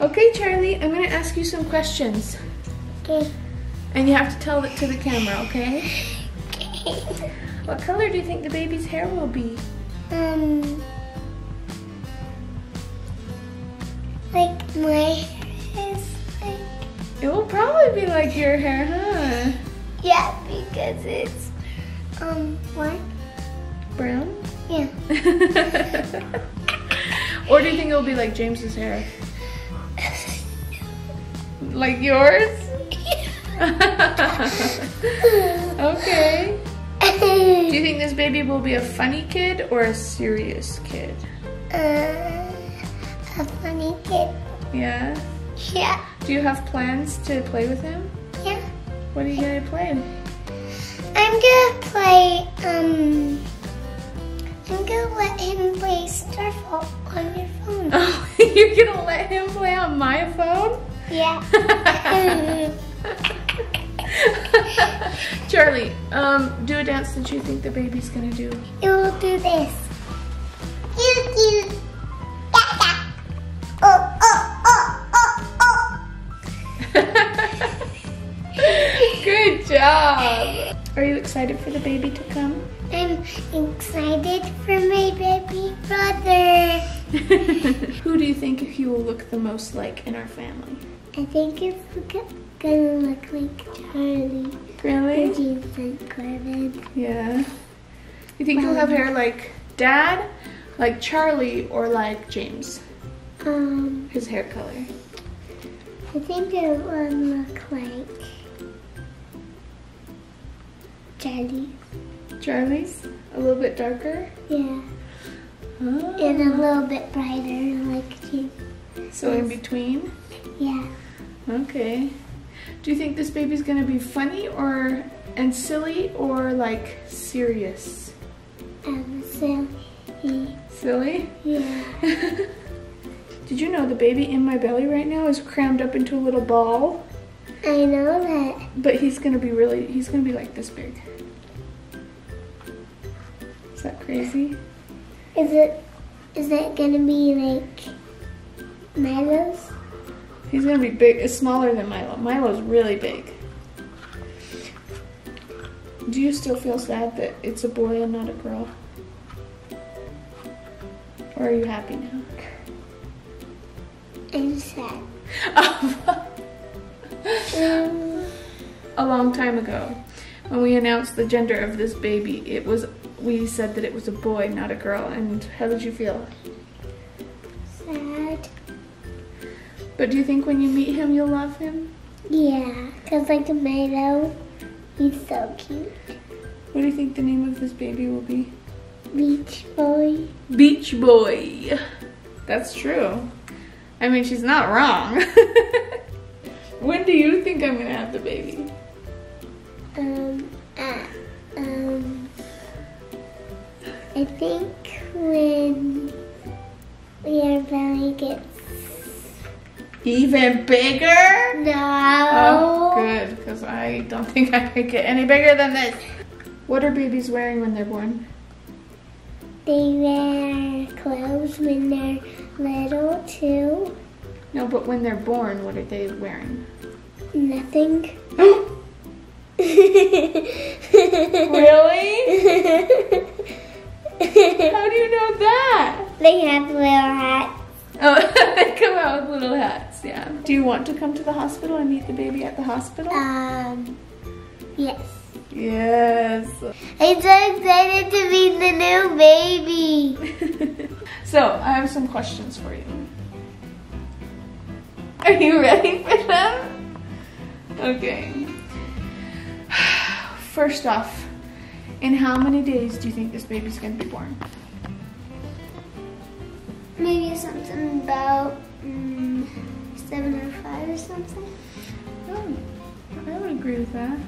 Okay, Charlie, I'm gonna ask you some questions. Okay. And you have to tell it to the camera, okay? Okay. What color do you think the baby's hair will be? Um. Like my hair is like. It will probably be like your hair, huh? Yeah, because it's um what? Brown? Yeah. or do you think it'll be like James's hair? Like yours? okay. Do you think this baby will be a funny kid or a serious kid? uh, a funny kid. Yeah. Yeah. Do you have plans to play with him? Yeah. What are you gonna play? I'm gonna play, um, I'm gonna let him play Starfall on your phone. Oh, you're gonna let him play on my phone? Yeah. Charlie, um, do a dance that you think the baby's gonna do. it will do this. Cute, cute. Da, da. Oh, oh, oh, oh, oh. Good job. Are you excited for the baby to come? I'm excited for my baby brother. Who do you think he will look the most like in our family? I think it's gonna look like Charlie. Really? James and Corbin. Yeah. You think he'll have hair like dad, like Charlie, or like James? Um, His hair color. I think it will look like Charlie. Charlie's a little bit darker. Yeah. Oh. And a little bit brighter like James. So in between. Yeah. Okay. Do you think this baby's gonna be funny or and silly or like serious? Um, so he, Silly? yeah. Did you know the baby in my belly right now is crammed up into a little ball? I know that. But he's gonna be really, he's gonna be like this big. Is that crazy? Is it, is it gonna be like Milo's? He's gonna be big, it's smaller than Milo. Milo's really big. Do you still feel sad that it's a boy and not a girl? Or are you happy now? I'm sad. Um, a long time ago, when we announced the gender of this baby, it was we said that it was a boy, not a girl. And how did you feel? But do you think when you meet him, you'll love him? Yeah, cause like Milo, he's so cute. What do you think the name of this baby will be? Beach boy. Beach Boy. That's true. I mean, she's not wrong. when do you think I'm gonna have the baby? Even bigger? no. Oh, good, because I don't think I could get any bigger than this. What are babies wearing when they're born? They wear clothes when they're little too. No, but when they're born, what are they wearing? Nothing. Really? How do you know that? they have little hats. Oh, they come out with little hats, yeah. Do you want to come to the hospital and meet the baby at the hospital? Um, yes. yes. I'm so excited to meet the new baby. so, I have some questions for you. Are you ready for them? Okay. First off, in how many days do you think this baby's gonna be born? Maybe something about mm, seven or five or something. Oh, I would agree with that.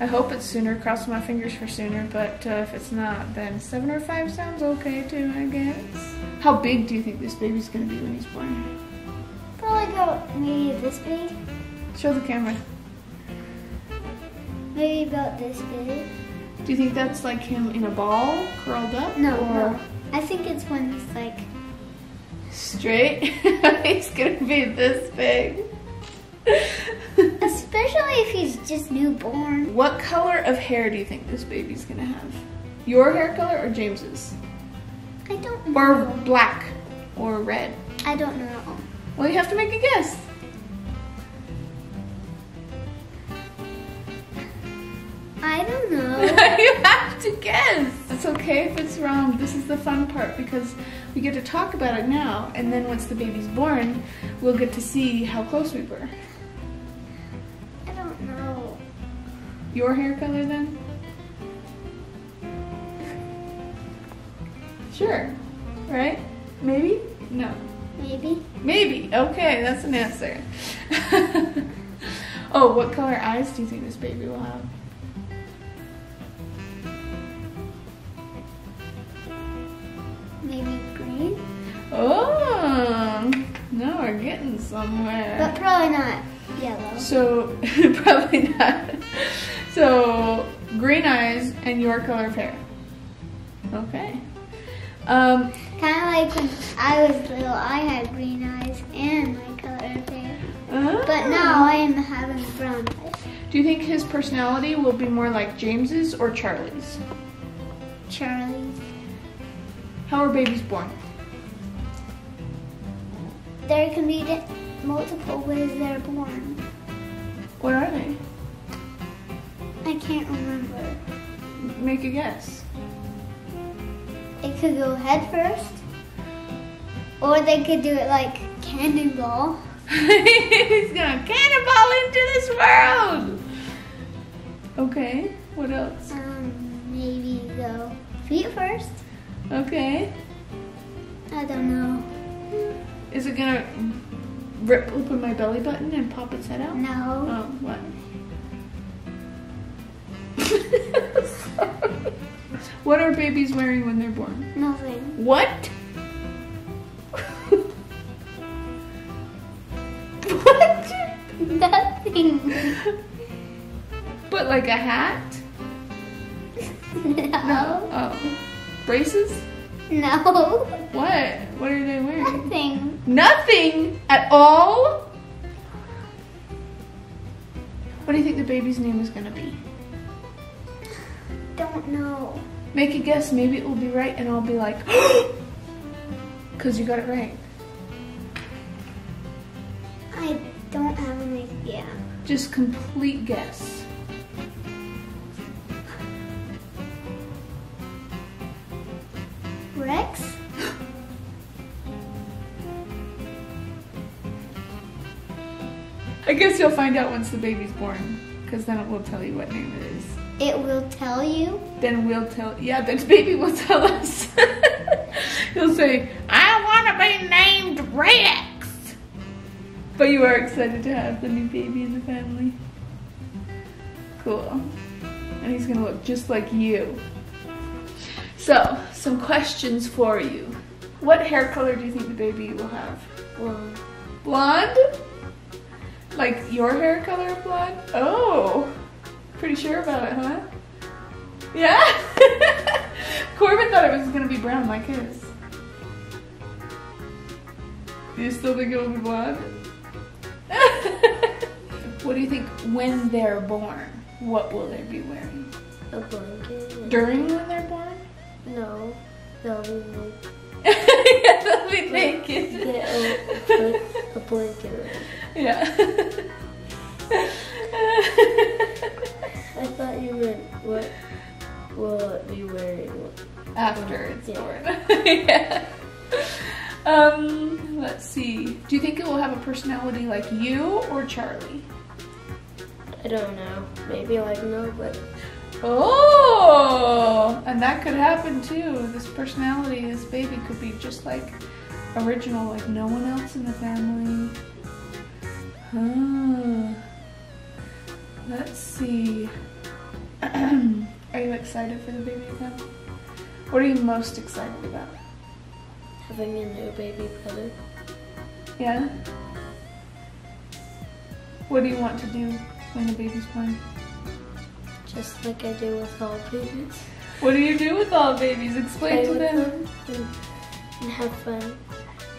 I hope it's sooner. Cross my fingers for sooner, but uh, if it's not, then seven or five sounds okay too, I guess. How big do you think this baby's gonna be when he's born? Probably about maybe this big. Show the camera. Maybe about this big. Do you think that's like him in a ball, curled up? No, or no. I think it's when he's like Straight? he's gonna be this big. Especially if he's just newborn. What color of hair do you think this baby's gonna have? Your hair color or James's? I don't know. Or black or red? I don't know. Well, you have to make a guess. I don't know. you have to guess. It's okay if it's wrong. This is the fun part because we get to talk about it now, and then once the baby's born, we'll get to see how close we were. I don't know. Your hair color then? Sure. Right? Maybe? No. Maybe. Maybe. Okay, that's an answer. oh, what color eyes do you think this baby will have? Oh, now we're getting somewhere. But probably not yellow. So, probably not. So, green eyes and your color of hair. Okay. Um, Kind of like when I was little, I had green eyes and my color of hair. But now I am having brown eyes. Do you think his personality will be more like James's or Charlie's? Charlie. How are babies born? There can be multiple ways they're born. What are they? I can't remember. Make a guess. It could go head first, or they could do it like cannonball. He's gonna cannonball into this world. Okay. What else? Um, maybe go feet first. Okay. I don't know. Is it gonna rip open my belly button and pop its head out? No. Oh, what? what are babies wearing when they're born? Nothing. What? what? Nothing. But like a hat? No. Oh. Braces? No. What? What are they wearing? Nothing. Nothing at all? What do you think the baby's name is gonna be? Don't know. Make a guess, maybe it will be right and I'll be like, because you got it right. I don't have an idea. Just complete guess. Guess you'll find out once the baby's born, because then it will tell you what name it is. It will tell you. Then we'll tell, yeah, the baby will tell us. He'll say, I want to be named Rex. But you are excited to have the new baby in the family. Cool. And he's gonna look just like you. So, some questions for you. What hair color do you think the baby will have? Blonde. Blonde? Like your hair color of blonde? Oh, pretty sure about it, huh? Yeah? Corbin thought it was gonna be brown like his. Do you still think it will be blonde? what do you think when they're born? What will they be wearing? A blanket. During when they're born? No. They'll be like yeah, they'll be naked. a blanket. Yeah. I thought you meant what will it be wearing? After it's Yeah. born. yeah. Um, let's see. Do you think it will have a personality like you or Charlie? I don't know. Maybe like no, but Oh, and that could happen too. This personality, this baby could be just like original, like no one else in the family. Huh. Let's see. Are you excited for the baby to? What are you most excited about? having a new baby brother. Yeah? What do you want to do when the baby's born? Just like I do with all babies. What do you do with all babies? Explain Play to them. them and have fun.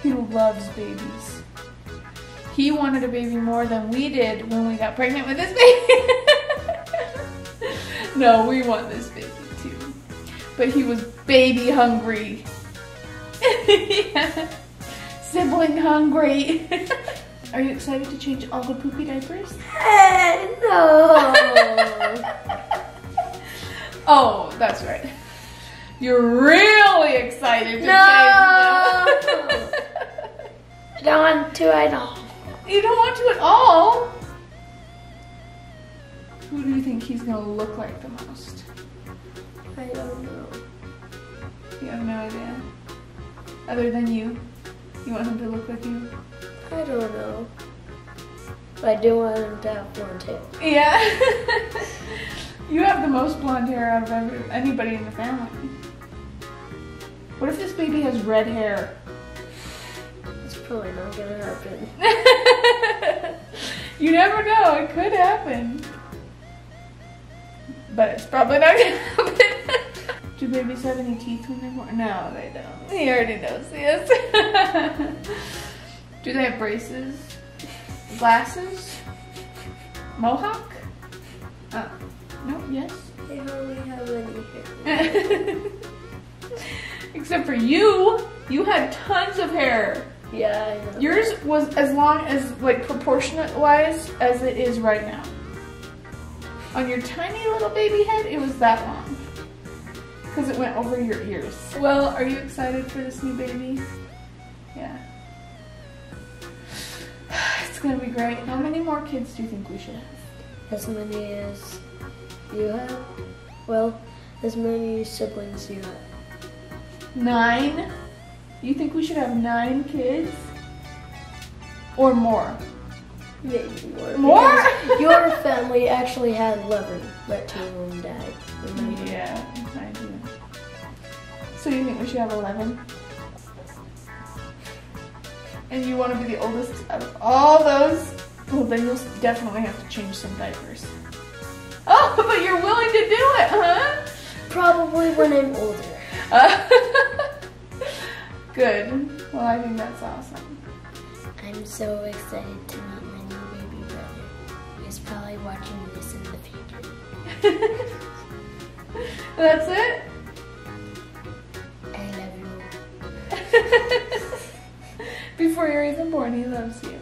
He loves babies. He wanted a baby more than we did when we got pregnant with this baby. no, we want this baby too. But he was baby hungry. yeah. Sibling hungry. Are you excited to change all the poopy diapers? no. Oh, that's right. You're really excited to No. change them. I don't want to at all. You don't want to at all. Who do you think he's gonna look like the most? I don't know. You have no idea. Other than you, you want him to look like you? I don't know. But I do want him to have blonde hair. Yeah. you have the most blonde hair out of every, anybody in the family. What if this baby has red hair? It's probably not gonna happen. you never know, it could happen. But it's probably not gonna happen. Do babies have any teeth when they're born? No, they don't. He already knows this. Do they have braces? Glasses? Mohawk? Uh, no, yes? They hardly have any hair. Except for you, you had tons of hair. Yeah, I know. Yours was as long as, like, proportionate wise as it is right now. On your tiny little baby head, it was that long. Because it went over your ears. Well, are you excited for this new baby? Yeah. It's gonna be great. How many more kids do you think we should have? As many as you have? Well, as many siblings you have. Nine? You think we should have nine kids? Or more? Maybe more. More? Your family actually had 11, but two of them died. Remember? Yeah, I do. So you think we should have 11? And you want to be the oldest out of all those? Well, then you'll definitely have to change some diapers. Oh, but you're willing to do it, huh? Probably when I'm older. Uh, good. Well, I think that's awesome. I'm so excited to meet my new baby brother. He's probably watching this in the future. That's it? I love you. Before you're even born, he loves you.